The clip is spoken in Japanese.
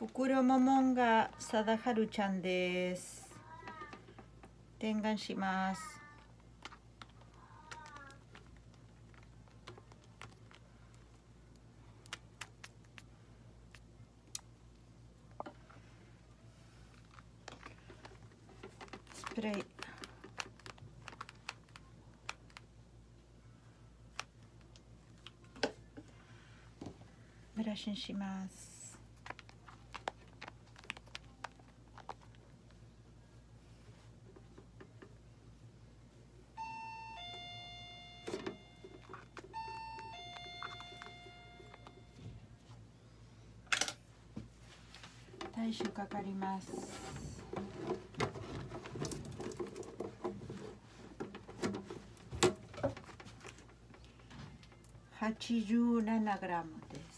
袋ももんが貞治ちゃんです点眼しますスプレーブラシにします体重かかります。87グラムです。